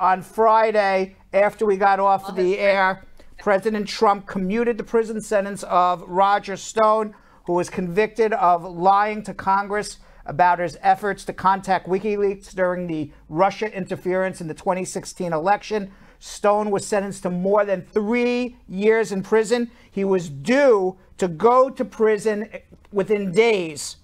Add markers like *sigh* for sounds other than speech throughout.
On Friday, after we got off of the air, President Trump commuted the prison sentence of Roger Stone, who was convicted of lying to Congress about his efforts to contact WikiLeaks during the Russia interference in the 2016 election. Stone was sentenced to more than three years in prison. He was due to go to prison within days,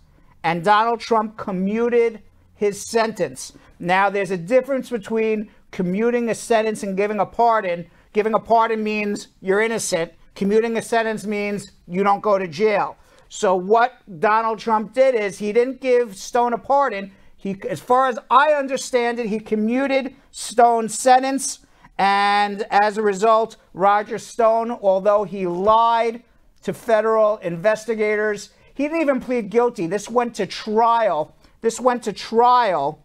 and Donald Trump commuted his sentence. Now, there's a difference between commuting a sentence and giving a pardon. Giving a pardon means you're innocent. Commuting a sentence means you don't go to jail. So what Donald Trump did is he didn't give Stone a pardon. He, as far as I understand it, he commuted Stone's sentence, and as a result, Roger Stone, although he lied to federal investigators, he didn't even plead guilty. This went to trial. This went to trial.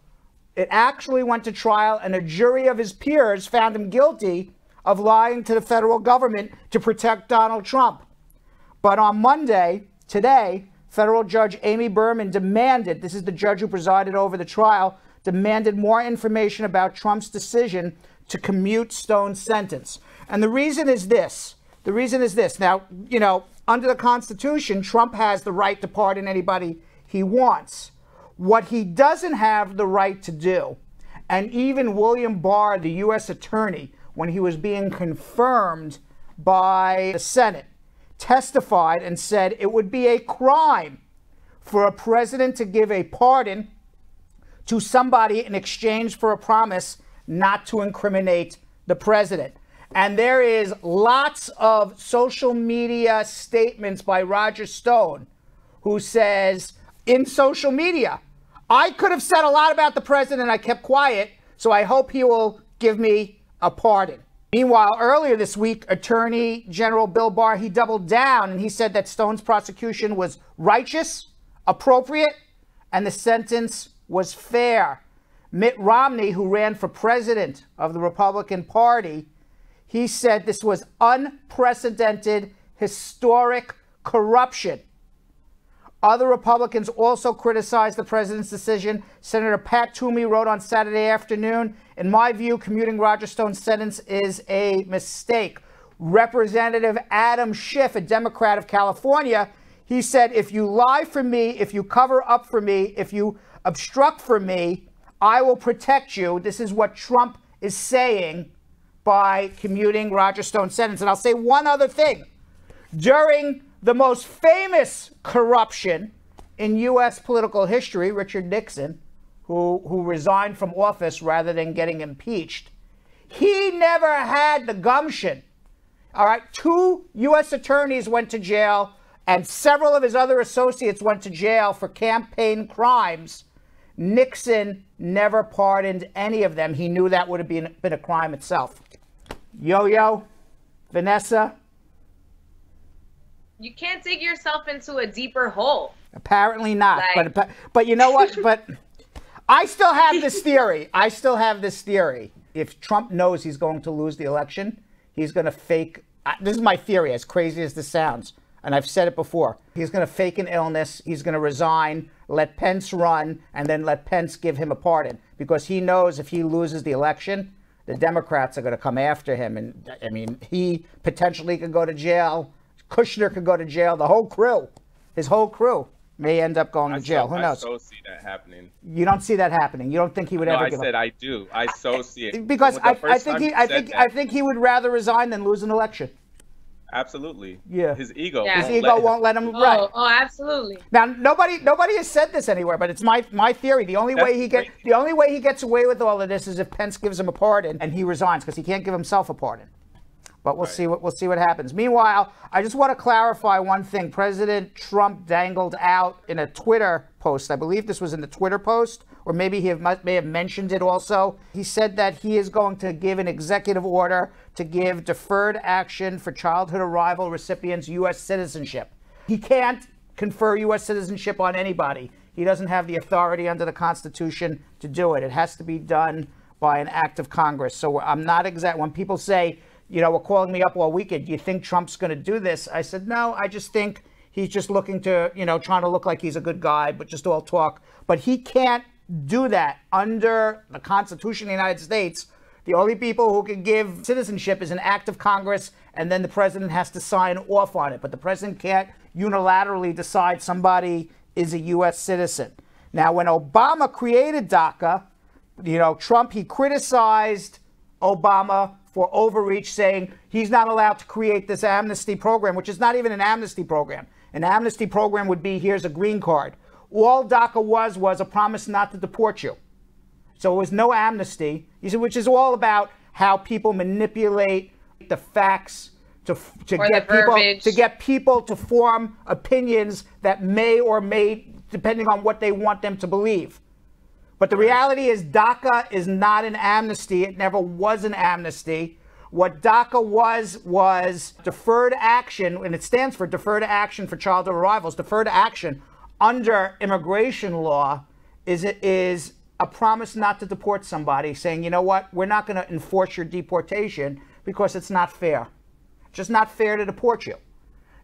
It actually went to trial, and a jury of his peers found him guilty of lying to the federal government to protect Donald Trump. But on Monday, today, federal judge Amy Berman demanded this is the judge who presided over the trial demanded more information about Trump's decision to commute Stone's sentence. And the reason is this. The reason is this. Now, you know, under the Constitution, Trump has the right to pardon anybody he wants. What he doesn't have the right to do, and even William Barr, the U.S. attorney, when he was being confirmed by the Senate, testified and said it would be a crime for a president to give a pardon to somebody in exchange for a promise not to incriminate the president. And there is lots of social media statements by Roger Stone who says in social media, I could have said a lot about the president. I kept quiet. So I hope he will give me a pardon. Meanwhile, earlier this week, Attorney General Bill Barr, he doubled down and he said that Stone's prosecution was righteous, appropriate, and the sentence was fair. Mitt Romney, who ran for president of the Republican Party, he said this was unprecedented, historic corruption. Other Republicans also criticized the president's decision. Senator Pat Toomey wrote on Saturday afternoon In my view, commuting Roger Stone's sentence is a mistake. Representative Adam Schiff, a Democrat of California, he said, If you lie for me, if you cover up for me, if you obstruct for me, I will protect you. This is what Trump is saying by commuting Roger Stone's sentence. And I'll say one other thing. During the most famous corruption in U.S. political history, Richard Nixon, who, who resigned from office rather than getting impeached, he never had the gumption. All right, two U.S. attorneys went to jail, and several of his other associates went to jail for campaign crimes. Nixon never pardoned any of them. He knew that would have been, been a crime itself. Yo Yo, Vanessa, you can't dig yourself into a deeper hole. Apparently not. Like, but but you know what? *laughs* but I still have this theory. I still have this theory. If Trump knows he's going to lose the election, he's going to fake. Uh, this is my theory, as crazy as this sounds, and I've said it before. He's going to fake an illness. He's going to resign, let Pence run, and then let Pence give him a pardon because he knows if he loses the election, the Democrats are going to come after him, and I mean, he potentially could go to jail. Kushner could go to jail. The whole crew, his whole crew, may end up going I to jail. So, Who knows? I so see that happening. You don't see that happening. You don't think he would no, ever? I give said up. I do. I so see it because I, I, think he, I think, that. I think he would rather resign than lose an election. Absolutely. Yeah. His ego. Yeah. His ego let won't let him. Oh, right. oh, absolutely. Now nobody nobody has said this anywhere, but it's my my theory. The only That's way he get the only way he gets away with all of this is if Pence gives him a pardon and he resigns because he can't give himself a pardon. But we'll right. see what we'll see what happens. Meanwhile, I just want to clarify one thing. President Trump dangled out in a Twitter post. I believe this was in the Twitter post, or maybe he have, may have mentioned it also. He said that he is going to give an executive order to give deferred action for childhood arrival recipients U.S. citizenship. He can't confer U.S. citizenship on anybody. He doesn't have the authority under the Constitution to do it. It has to be done by an act of Congress. So I'm not exact. When people say you know, were calling me up all weekend. You think Trump's going to do this? I said, no, I just think he's just looking to, you know, trying to look like he's a good guy, but just all talk. But he can't do that under the Constitution of the United States. The only people who can give citizenship is an act of Congress, and then the president has to sign off on it. But the president can't unilaterally decide somebody is a U.S. citizen. Now, when Obama created DACA, you know, Trump, he criticized Obama for overreach, saying he's not allowed to create this amnesty program, which is not even an amnesty program. An amnesty program would be here's a green card. All DACA was was a promise not to deport you. So it was no amnesty, You see, which is all about how people manipulate the facts to, to get people to get people to form opinions that may or may, depending on what they want them to believe. But the reality is, DACA is not an amnesty. It never was an amnesty. What DACA was, was deferred action, and it stands for Deferred Action for Childhood Arrivals. Deferred action under immigration law is, is a promise not to deport somebody, saying, you know what, we're not going to enforce your deportation because it's not fair. It's just not fair to deport you.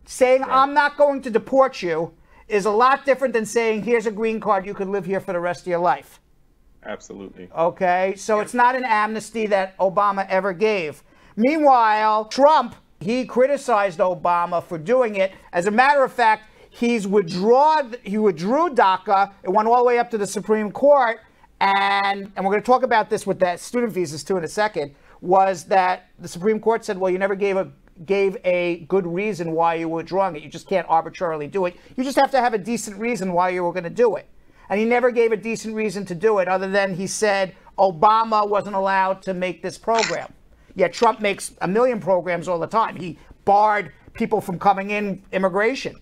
Saying, right. I'm not going to deport you is a lot different than saying, here's a green card, you could live here for the rest of your life. Absolutely. Okay, so it's not an amnesty that Obama ever gave. Meanwhile, Trump, he criticized Obama for doing it. As a matter of fact, he's withdrawn, he withdrew DACA. It went all the way up to the Supreme Court. And, and we're going to talk about this with that student visas too in a second, was that the Supreme Court said, well, you never gave a gave a good reason why you were withdrawing it. You just can't arbitrarily do it. You just have to have a decent reason why you were going to do it. And he never gave a decent reason to do it, other than he said Obama wasn't allowed to make this program. Yet Trump makes a million programs all the time. He barred people from coming in immigration.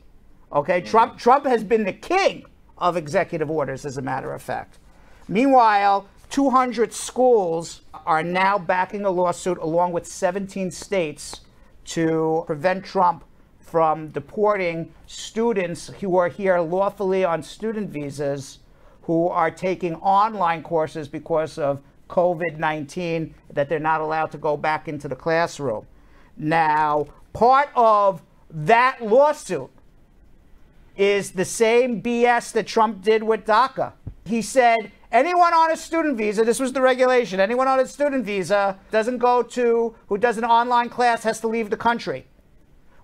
Okay, Trump Trump has been the king of executive orders, as a matter of fact. Meanwhile, 200 schools are now backing a lawsuit along with 17 states to prevent Trump from deporting students who are here lawfully on student visas who are taking online courses because of COVID 19, that they're not allowed to go back into the classroom. Now, part of that lawsuit is the same BS that Trump did with DACA. He said anyone on a student visa, this was the regulation, anyone on a student visa doesn't go to, who does an online class has to leave the country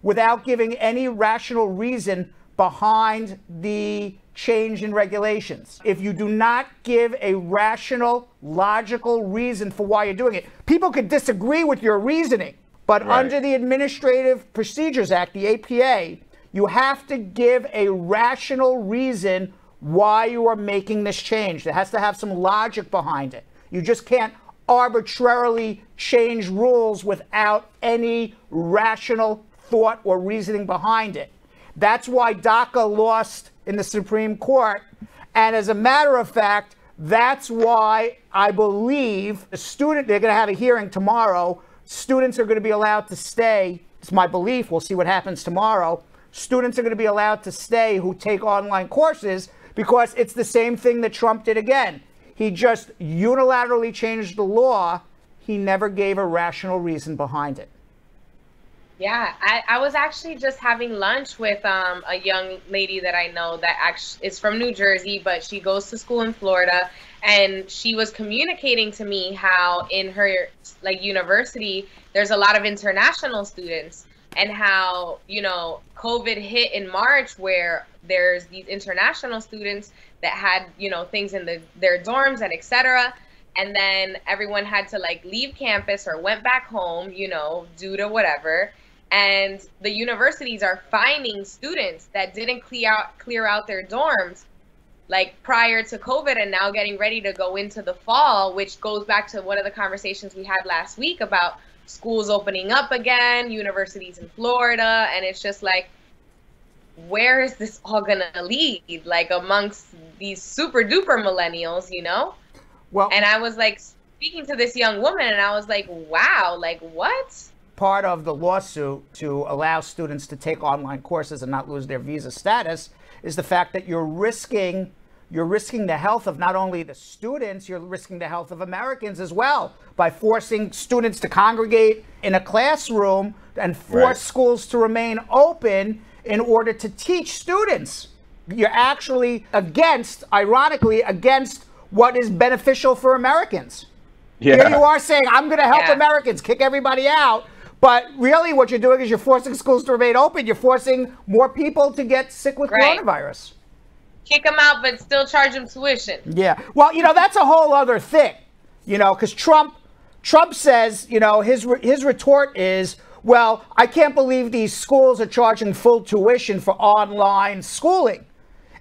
without giving any rational reason behind the change in regulations. If you do not give a rational, logical reason for why you're doing it, people could disagree with your reasoning. But right. under the Administrative Procedures Act, the APA, you have to give a rational reason why you are making this change. There has to have some logic behind it. You just can't arbitrarily change rules without any rational thought or reasoning behind it. That's why DACA lost in the Supreme Court. And as a matter of fact, that's why I believe the student, they're going to have a hearing tomorrow. Students are going to be allowed to stay. It's my belief. We'll see what happens tomorrow. Students are going to be allowed to stay who take online courses because it's the same thing that Trump did again. He just unilaterally changed the law. He never gave a rational reason behind it. Yeah, I, I was actually just having lunch with um, a young lady that I know that actually is from New Jersey, but she goes to school in Florida, and she was communicating to me how in her like university there's a lot of international students, and how you know COVID hit in March where there's these international students that had you know things in the their dorms and etc and then everyone had to like leave campus or went back home you know due to whatever and the universities are finding students that didn't clear out clear out their dorms like prior to covid and now getting ready to go into the fall which goes back to one of the conversations we had last week about schools opening up again universities in florida and it's just like where is this all gonna lead like amongst these super duper millennials you know? Well and i was like speaking to this young woman and i was like wow like what part of the lawsuit to allow students to take online courses and not lose their visa status is the fact that you're risking you're risking the health of not only the students, you're risking the health of Americans as well by forcing students to congregate in a classroom and force right. schools to remain open in order to teach students. You're actually against, ironically, against what is beneficial for Americans. Yeah. Here you are saying, I'm going to help Yeah. Americans, kick everybody out. But really, what you're doing is you're forcing schools to remain open. You're forcing more people to get sick with Right. coronavirus. Kick them out, but still charge them tuition. Yeah. Well, you know, that's a whole other thing. You know, because Trump, Trump says, you know, his his retort is, well, I can't believe these schools are charging full tuition for online schooling.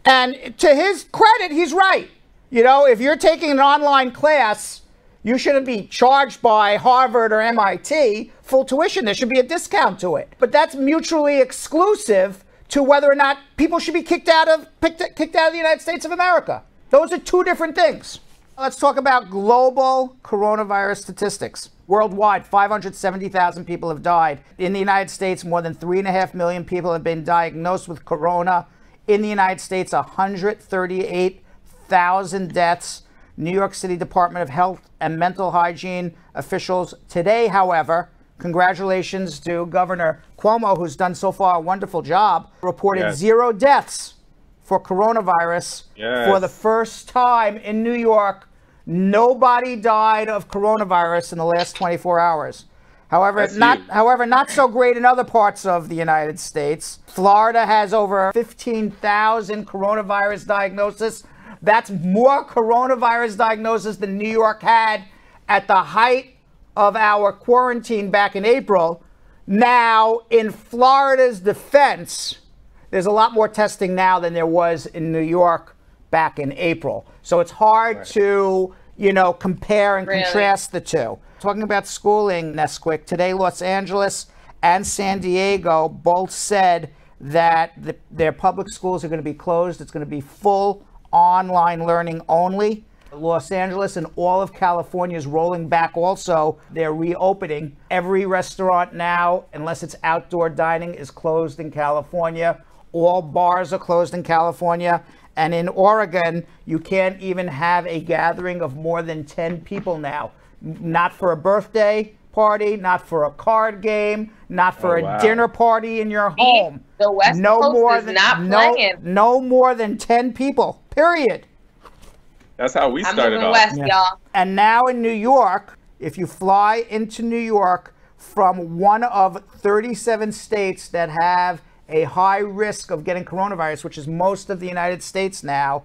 And to his credit, he's right. You know, if you're taking an online class, you shouldn't be charged by Harvard or MIT full tuition. There should be a discount to it. But that's mutually exclusive to whether or not people should be kicked out of picked, kicked out of the United States of America. Those are two different things. Let's talk about global coronavirus statistics. Worldwide, 570,000 people have died. In the United States, more than 3.5 million people have been diagnosed with corona. In the United States, 138,000 deaths. New York City Department of Health and Mental Hygiene officials today, however, congratulations to Governor Cuomo, who's done so far a wonderful job, reported Yes. zero deaths for coronavirus Yes. for the first time in New York. Nobody died of coronavirus in the last 24 hours. However, That's not huge. however not so great in other parts of the United States. Florida has over 15,000 coronavirus diagnoses. That's more coronavirus diagnoses than New York had at the height of our quarantine back in April. Now, in Florida's defense, there's a lot more testing now than there was in New York back in April. So it's hard to, you know, compare and Really? contrast the two. Talking about schooling, Nesquik, today Los Angeles and San Diego both said that the, their public schools are going to be closed. It's going to be full online learning only. Los Angeles and all of California is rolling back also. They're reopening. Every restaurant now, unless it's outdoor dining, is closed in California. All bars are closed in California. And in Oregon, you can't even have a gathering of more than 10 people now. Not for a birthday party, not for a card game, not for Oh, a wow. dinner party in your home. the West Coast is not no, playing. no more than 10 people, period. That's how we I'm started off. west, y'all. And now in New York, if you fly into New York from one of 37 states that have a high risk of getting coronavirus, which is most of the United States now,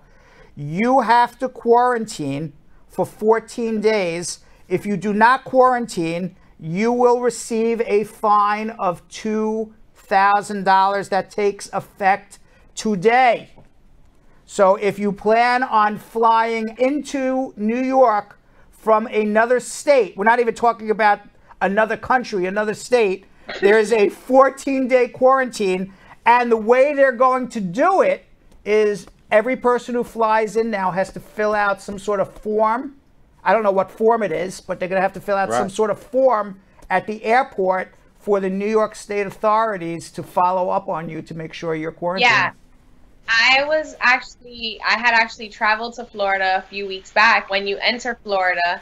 you have to quarantine for 14 days. If you do not quarantine, you will receive a fine of $2,000 that takes effect today. So if you plan on flying into New York from another state, we're not even talking about another country, another state, there is a 14 day quarantine. And the way they're going to do it is every person who flies in now has to fill out some sort of form. I don't know what form it is, but they're going to have to fill out some sort of form at the airport for the New York State authorities to follow up on you to make sure you're quarantined. Yeah. I was actually, I had actually traveled to Florida a few weeks back. When you enter Florida,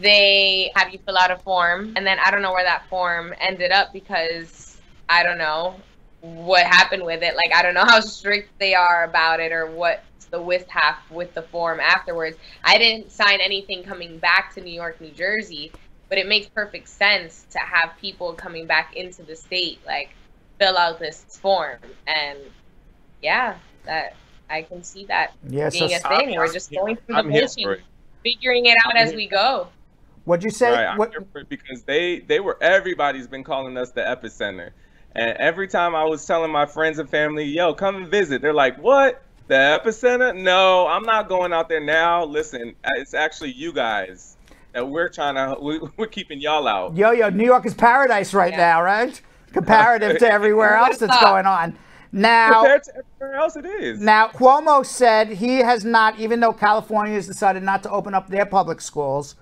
they have you fill out a form. And then I don't know where that form ended up because I don't know what happened with it. Like, I don't know how strict they are about it or what's the with half with the form afterwards. I didn't sign anything coming back to New York, New Jersey, but it makes perfect sense to have people coming back into the state, like, fill out this form. And yeah, that I can see that Yeah, so being a s- thing. I'm- We're just going through the I'm here motions, for it. figuring it out I'm as here- we go. What'd you say? Right, What- here for it because they they were everybody's been calling us the epicenter, and every time I was telling my friends and family, "Yo, come and visit," they're like, "What? The epicenter? No, I'm not going out there now. Listen, uh, it's actually you guys that we're trying to we, *laughs* we're keeping y'all out. Yo, yo, New York is paradise right Yeah. now, right? Comparative to *laughs* everywhere else that's going on. Now, Compared to everywhere else, it is. now Cuomo said he has not, even though California has decided not to open up their public schools.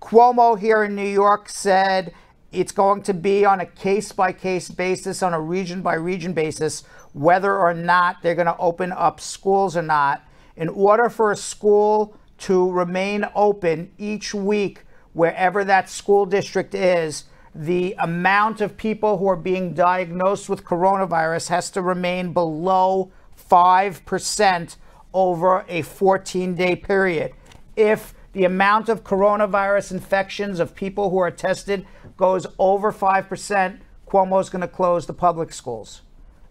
Cuomo here in New York said it's going to be on a case by case basis, on a region by region basis, whether or not they're going to open up schools or not. In order for a school to remain open each week, wherever that school district is, the amount of people who are being diagnosed with coronavirus has to remain below 5% over a 14 day period. If the amount of coronavirus infections of people who are tested goes over 5%, Cuomo is going to close the public schools.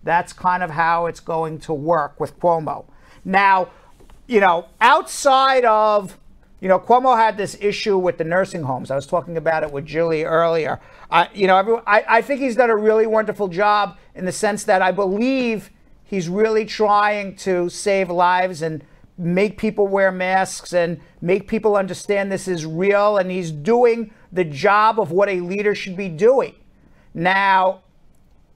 That's kind of how it's going to work with Cuomo. Now, you know, outside of, you know, Cuomo had this issue with the nursing homes. I was talking about it with Julie earlier. I, you know, everyone, I, I think he's done a really wonderful job in the sense that I believe he's really trying to save lives and make people wear masks and make people understand this is real. And he's doing the job of what a leader should be doing. Now,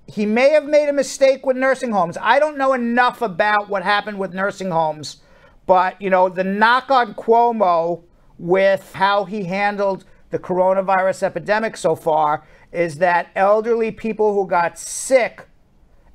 he may have made a mistake with nursing homes. I don't know enough about what happened with nursing homes, but you know, the knock on Cuomo with how he handled the coronavirus epidemic so far is that elderly people who got sick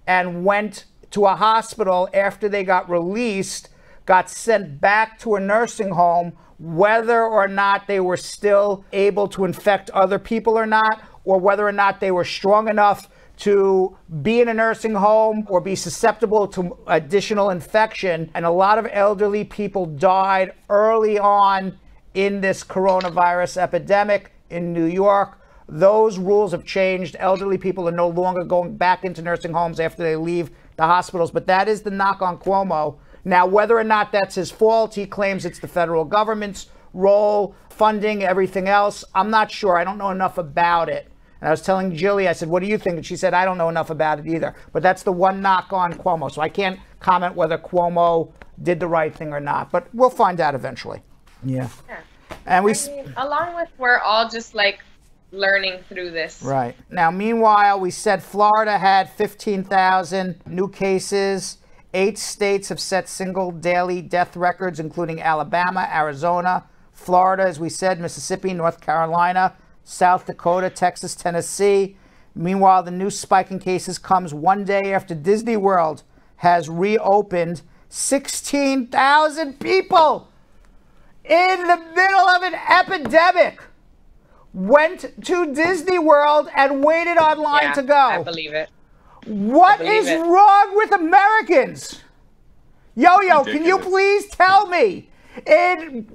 and went to a hospital after they got released got sent back to a nursing home whether or not they were still able to infect other people or not or whether or not they were strong enough to be in a nursing home or be susceptible to additional infection. And a lot of elderly people died early on in this coronavirus epidemic in New York. Those rules have changed. Elderly people are no longer going back into nursing homes after they leave the hospitals. But that is the knock on Cuomo. Now, whether or not that's his fault, he claims it's the federal government's role, funding, everything else. I'm not sure. I don't know enough about it. And I was telling Jilly, I said, What do you think? And she said, I don't know enough about it either. But that's the one knock on Cuomo. So I can't comment whether Cuomo did the right thing or not. But we'll find out eventually. Yeah. yeah. And we. I mean, along with, we're all just like learning through this. Right. Now, meanwhile, we said Florida had 15,000 new cases. Eight states have set single daily death records, including Alabama, Arizona, Florida, as we said, Mississippi, North Carolina, South Dakota, Texas, Tennessee. Meanwhile, the new spike in cases comes one day after Disney World has reopened. 16,000 people in the middle of an epidemic went to Disney World and waited online yeah, to go. I believe it. What believe is it. wrong with Americans? Yo, yo, can you please tell me in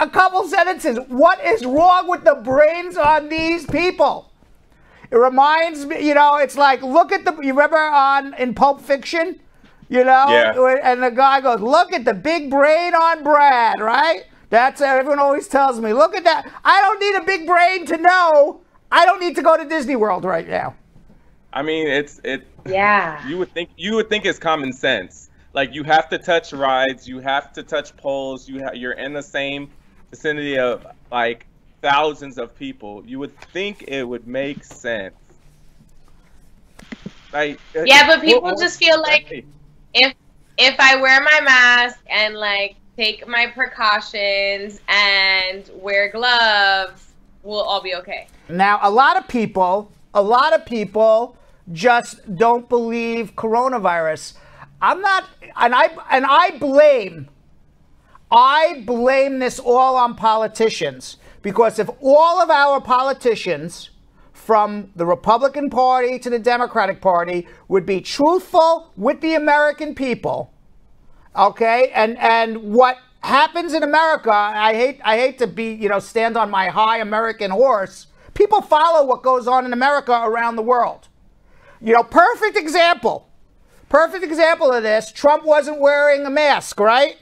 a couple sentences. What is wrong with the brains on these people? It reminds me, you know, it's like look at the. You remember on in Pulp Fiction, you know, yeah. and the guy goes, "Look at the big brain on Brad," right? That's uh, everyone always tells me. Look at that. I don't need a big brain to know. I don't need to go to Disney World right now. I mean, it's it. Yeah. You would think you would think it's common sense. Like you have to touch rides, you have to touch poles. You ha- you're in the same vicinity of like thousands of people, you would think it would make sense. Like uh, yeah, but people what, just feel like if if I wear my mask and like take my precautions and wear gloves, we'll all be okay. Now, a lot of people, a lot of people just don't believe coronavirus. I'm not, and I and I blame I blame this all on politicians because if all of our politicians, from the Republican Party to the Democratic Party, would be truthful with the American people, okay, and and what happens in America, I hate I hate to be you know stand on my high American horse. People follow what goes on in America around the world. You know, perfect example. Perfect example of this. Trump wasn't wearing a mask, right?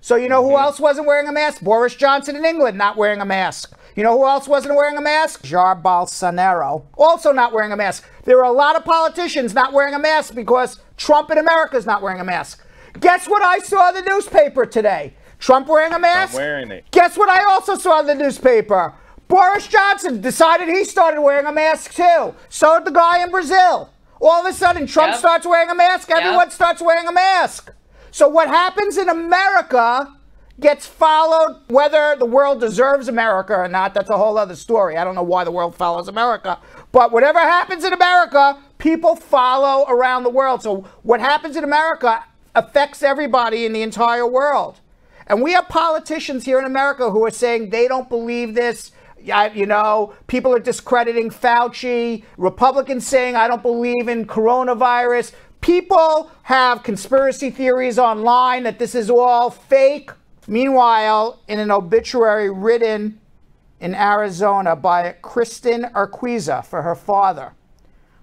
So you know who mm-hmm. else wasn't wearing a mask? Boris Johnson in England not wearing a mask. You know who else wasn't wearing a mask? Jair Bolsonaro also not wearing a mask. There are a lot of politicians not wearing a mask because Trump in America is not wearing a mask. Guess what I saw in the newspaper today? Trump wearing a mask? I'm wearing it. Guess what I also saw in the newspaper? Boris Johnson decided he started wearing a mask too. So did the guy in Brazil. All of a sudden, Trump yep. starts wearing a mask. Everyone yep. starts wearing a mask. So what happens in America gets followed, whether the world deserves America or not, that's a whole other story. I don't know why the world follows America. But whatever happens in America, people follow around the world. So what happens in America affects everybody in the entire world. And we have politicians here in America who are saying they don't believe this. You know, people are discrediting Fauci. Republicans saying, I don't believe in coronavirus. People have conspiracy theories online that this is all fake. Meanwhile, in an obituary written in Arizona by Kristen Urquiza for her father,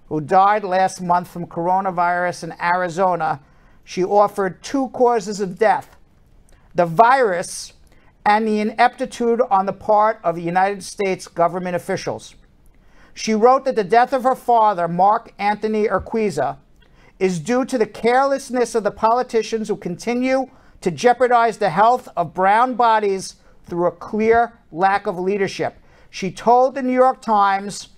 who died last month from coronavirus in Arizona, she offered two causes of death the virus and the ineptitude on the part of the United States government officials. She wrote that the death of her father, Mark Anthony Urquiza, is due to the carelessness of the politicians who continue to jeopardize the health of brown bodies through a clear lack of leadership. She told the New York Times,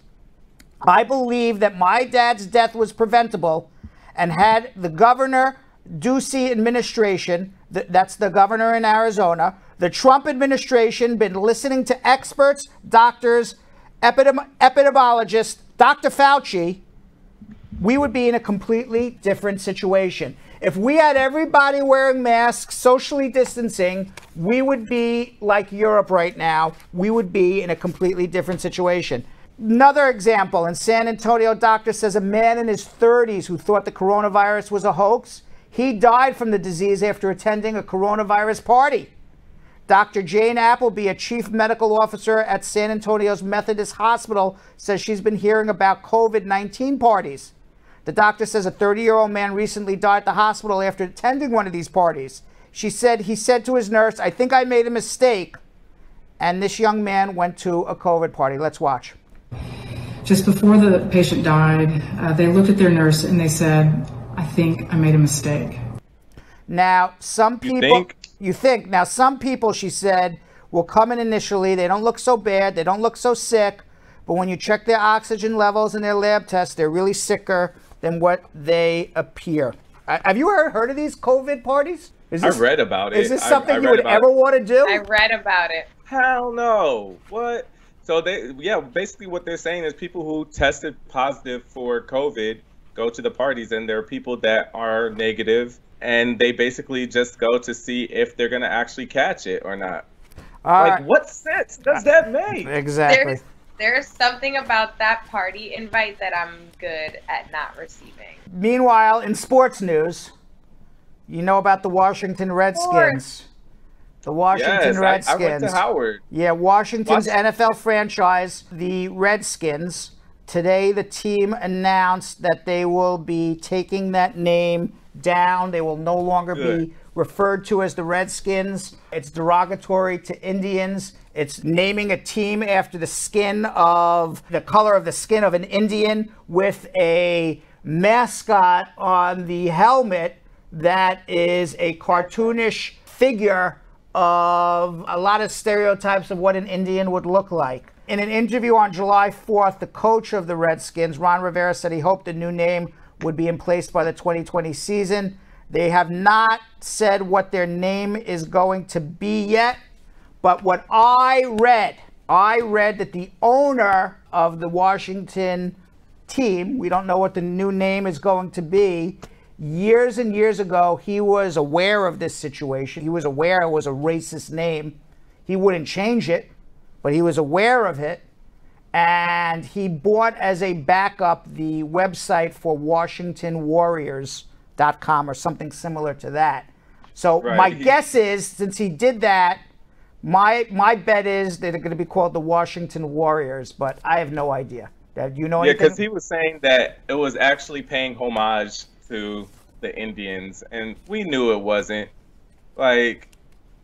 I believe that my dad's death was preventable and had the governor Ducey administration, that's the governor in Arizona, the Trump administration been listening to experts, doctors, epidemi- epidemiologists, Dr. Fauci, we would be in a completely different situation. If we had everybody wearing masks, socially distancing, we would be like Europe right now. We would be in a completely different situation. Another example in San Antonio, doctor says a man in his 30s who thought the coronavirus was a hoax he died from the disease after attending a coronavirus party. Dr. Jane Appleby, a chief medical officer at San Antonio's Methodist Hospital, says she's been hearing about COVID 19 parties. The doctor says a 30 year old man recently died at the hospital after attending one of these parties. She said he said to his nurse, I think I made a mistake. And this young man went to a COVID party. Let's watch. Just before the patient died, uh, they looked at their nurse and they said, I think I made a mistake. Now, some people, you think? you think, now some people, she said, will come in initially. They don't look so bad. They don't look so sick. But when you check their oxygen levels in their lab tests, they're really sicker than what they appear. Uh, have you ever heard of these COVID parties? Is this, I read about it. Is this something I, I you would ever it. want to do? I read about it. Hell no. What? So they, yeah, basically what they're saying is people who tested positive for COVID go to the parties and there are people that are negative and they basically just go to see if they're going to actually catch it or not. Uh, like, what sense does that make? Exactly. There's, there's something about that party invite that I'm good at not receiving. Meanwhile, in sports news, you know about the Washington Redskins. The Washington yes, Redskins. I, I went to Howard. Yeah, Washington's NFL franchise, the Redskins, Today, the team announced that they will be taking that name down. They will no longer Good. be referred to as the Redskins. It's derogatory to Indians. It's naming a team after the skin of the color of the skin of an Indian with a mascot on the helmet that is a cartoonish figure of a lot of stereotypes of what an Indian would look like. In an interview on July 4th, the coach of the Redskins, Ron Rivera, said he hoped a new name would be in place by the 2020 season. They have not said what their name is going to be yet, but what I read, I read that the owner of the Washington team, we don't know what the new name is going to be, years and years ago, he was aware of this situation. He was aware it was a racist name. He wouldn't change it but he was aware of it and he bought as a backup the website for WashingtonWarriors.com or something similar to that. So right. my guess is since he did that, my my bet is they're going to be called the Washington Warriors, but I have no idea. Do you know anything? Yeah, because he was saying that it was actually paying homage to the Indians, and we knew it wasn't. Like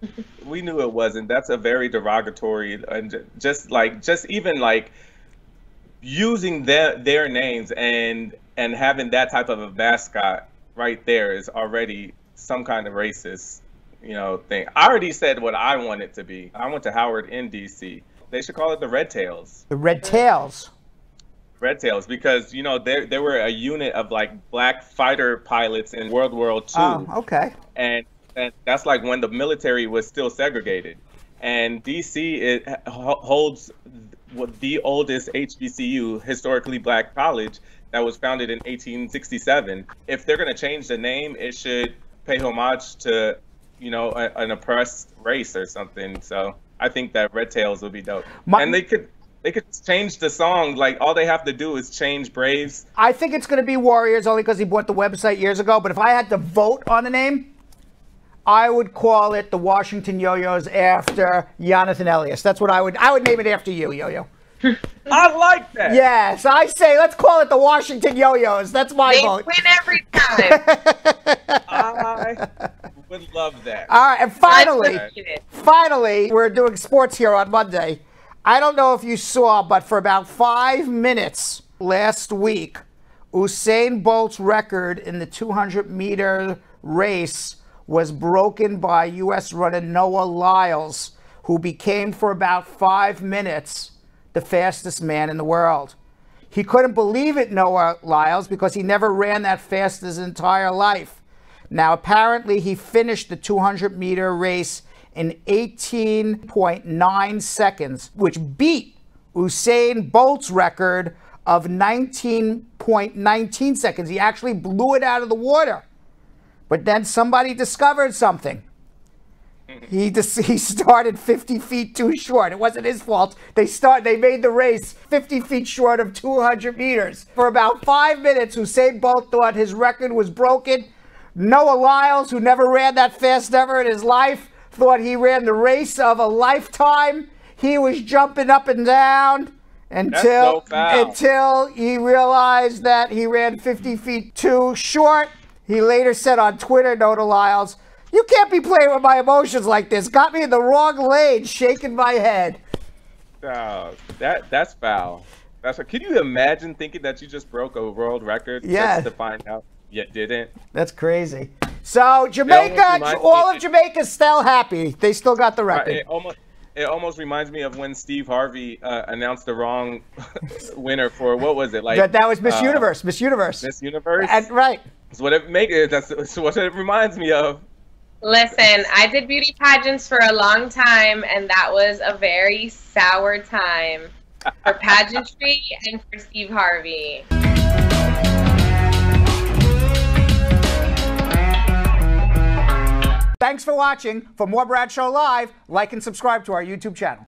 *laughs* we knew it wasn't. That's a very derogatory and just like just even like using their their names and and having that type of a mascot right there is already some kind of racist, you know, thing. I already said what I want it to be. I went to Howard in DC. They should call it the Red Tails. The Red Tails. Red Tails, because you know there there were a unit of like black fighter pilots in World War II. Oh, ah, okay. And and that's like when the military was still segregated. And DC it holds the oldest HBCU, historically black college, that was founded in 1867. If they're going to change the name, it should pay homage to, you know, a, an oppressed race or something. So I think that Red Tails would be dope. My, and they could they could change the song. Like all they have to do is change Braves. I think it's going to be Warriors only because he bought the website years ago. But if I had to vote on the name, I would call it the Washington Yo-Yos after Jonathan Elias. That's what I would. I would name it after you, Yo-Yo. I like that. Yes, I say let's call it the Washington Yo-Yos. That's my They vote. win every time. *laughs* I would love that. All right, and finally, finally, we're doing sports here on Monday. I don't know if you saw, but for about five minutes last week, Usain Bolt's record in the 200 meter race was broken by U.S. runner Noah Lyles, who became for about five minutes the fastest man in the world. He couldn't believe it, Noah Lyles, because he never ran that fast his entire life. Now, apparently, he finished the 200 meter race in 18.9 seconds, which beat Usain Bolt's record of 19.19 seconds. He actually blew it out of the water. But then somebody discovered something. He just, *laughs* he started 50 feet too short. It wasn't his fault. They start they made the race 50 feet short of 200 meters. For about five minutes, Usain Bolt thought his record was broken. Noah Lyles, who never ran that fast ever in his life, thought he ran the race of a lifetime. He was jumping up and down until foul. until he realized that he ran 50 feet too short. He later said on Twitter, Noah Lyles, "You can't be playing with my emotions like this. Got me in the wrong lane, shaking my head." Oh, that that's foul. That's can you imagine thinking that you just broke a world record Yeah. just to find out you didn't? That's crazy. So Jamaica, all me- of Jamaica's still happy. They still got the record. It almost it almost reminds me of when Steve Harvey uh, announced the wrong *laughs* winner for what was it like? That that was Miss uh, Universe. Miss Universe. Miss Universe. And, right. That's what it make it. That's, that's what it reminds me of. Listen, I did beauty pageants for a long time, and that was a very sour time for *laughs* pageantry and for Steve Harvey. Thanks for watching. For more Brad Show Live, like and subscribe to our YouTube channel.